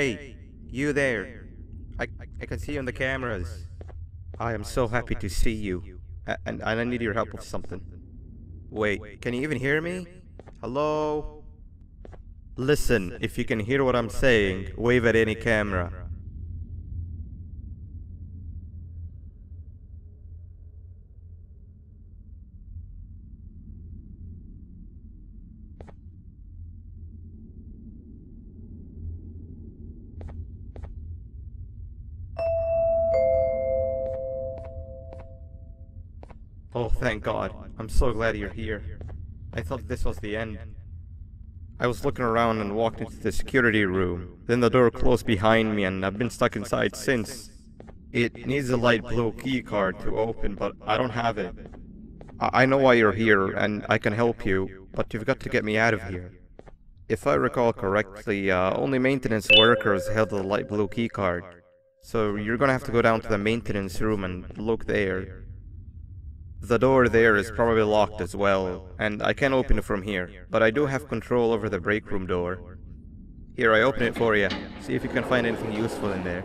Hey, you there. I, I can see you on the cameras. I am so happy to see you. And, and I need your help with something. Wait, can you even hear me? Hello? Listen, if you can hear what I'm saying, wave at any camera. Oh, thank God. I'm so glad you're here. I thought this was the end. I was looking around and walked into the security room. Then the door closed behind me and I've been stuck inside since. It needs a light blue key card to open, but I don't have it. I, I know why you're here and I can help you, but you've got to get me out of here. If I recall correctly, uh, only maintenance workers held the light blue key card. So you're gonna have to go down to the maintenance room and look there. The door there is probably locked as well, and I can't open it from here, but I do have control over the break room door. Here, I open it for you. See if you can find anything useful in there.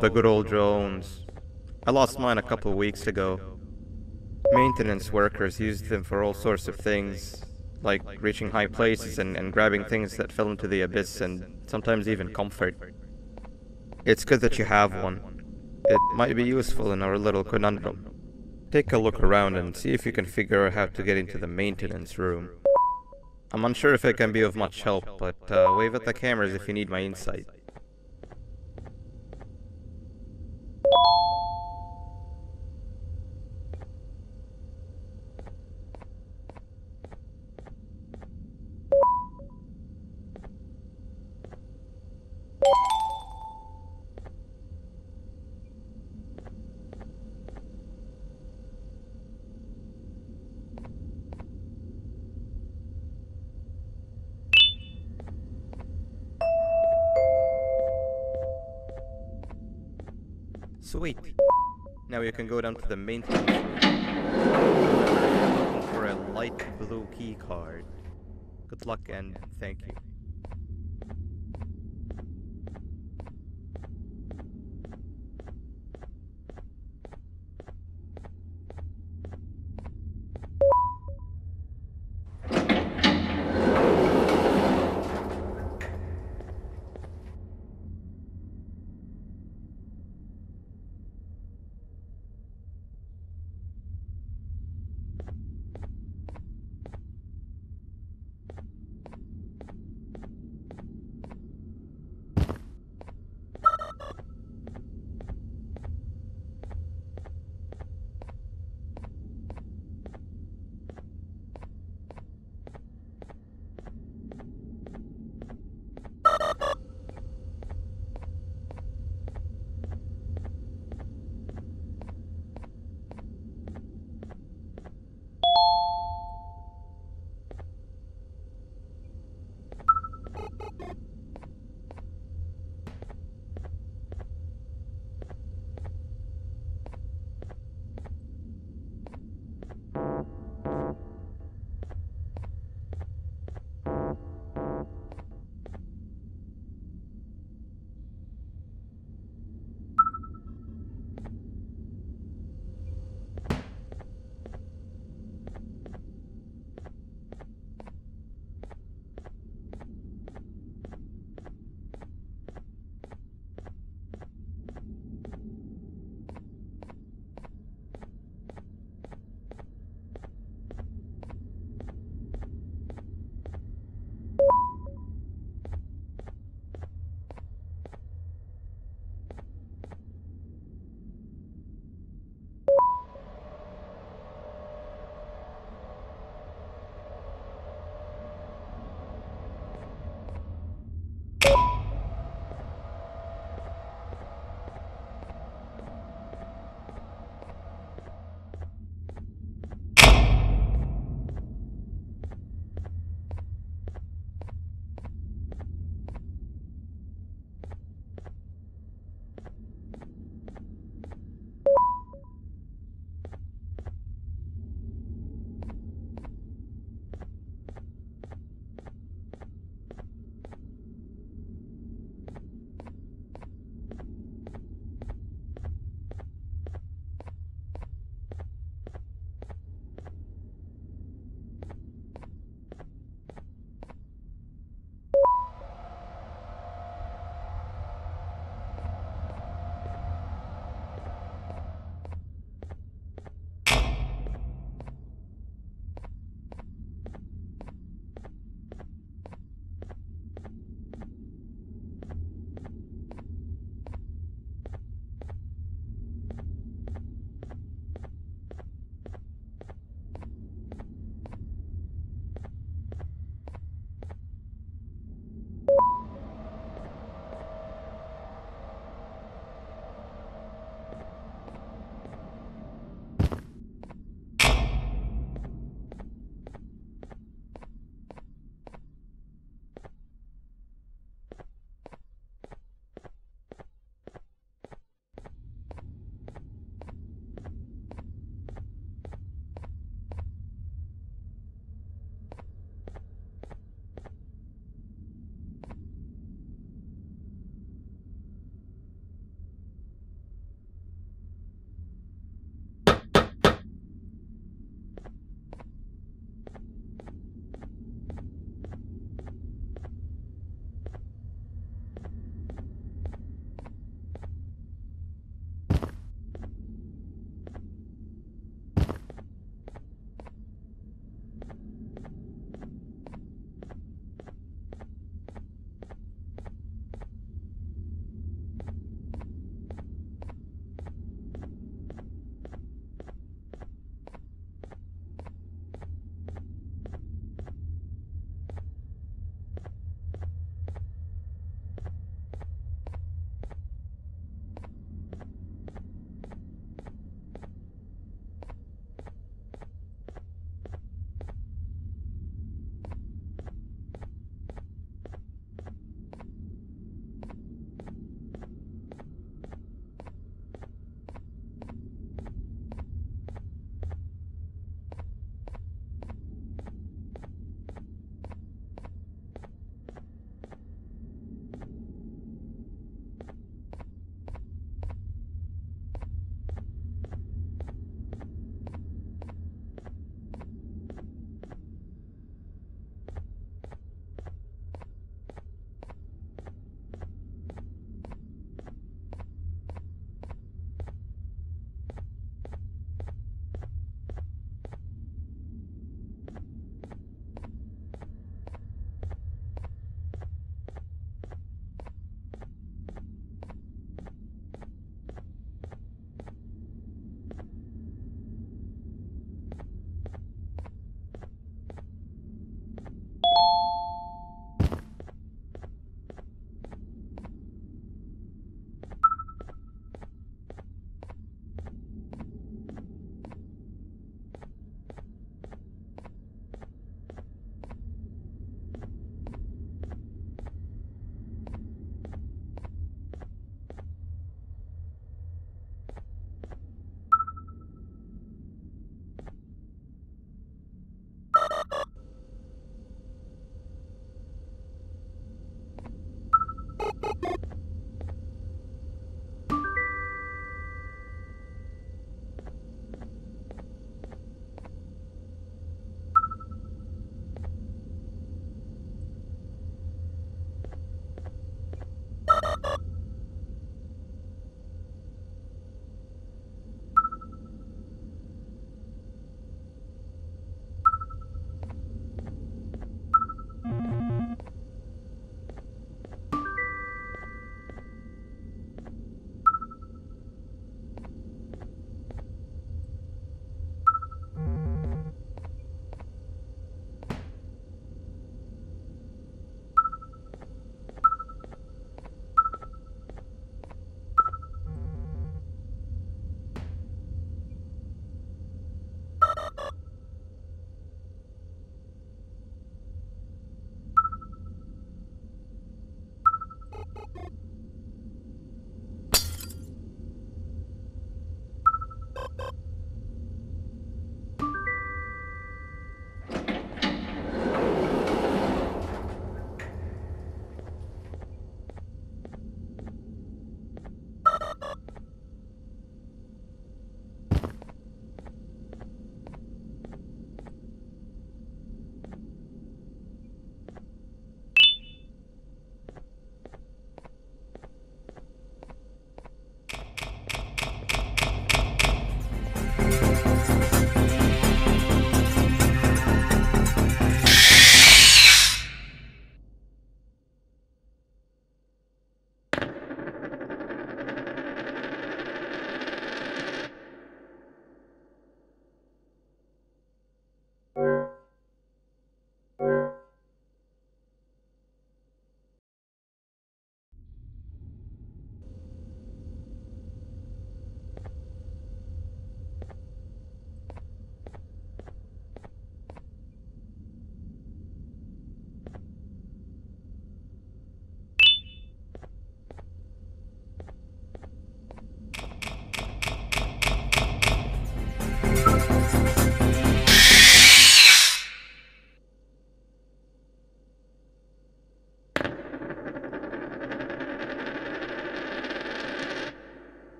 The good old drones. I lost mine a couple weeks ago. Maintenance workers used them for all sorts of things, like reaching high places and, and grabbing things that fell into the abyss and sometimes even comfort. It's good that you have one. It might be useful in our little conundrum. Take a look around and see if you can figure out how to get into the maintenance room. I'm unsure if it can be of much help, but uh, wave at the cameras if you need my insight. Sweet. Now you can go down to the room. For a light blue key card. Good luck and thank you.